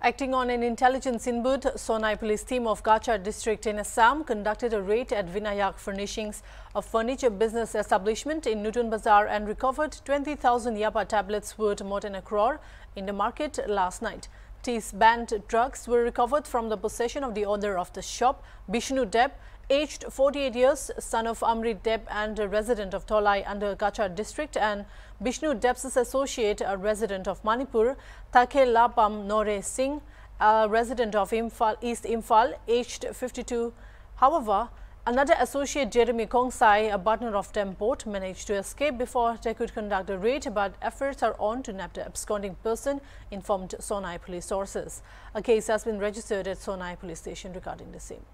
Acting on an intelligence input, Sonai police team of Cachar district in Assam conducted a raid at Vinayak Furnishings, a furniture business establishment in Nutun Bazaar and recovered 20,000 Yaba tablets worth more than a crore in the market last night. Teas banned drugs were recovered from the possession of the owner of the shop, Bishnu Deb, aged 48 years, son of Amrit Deb and a resident of Dholai under Cachar district and Bishnu Deb's associate, a resident of Manipur, Takhellambam Nore Singh, a resident of Imphal, East Imphal, aged 52. However, another associate, Jeremy Kongsai, a partner of Temport, managed to escape before they could conduct a raid, but efforts are on to nab the absconding person, informed Sonai police sources. A case has been registered at Sonai police station regarding the same.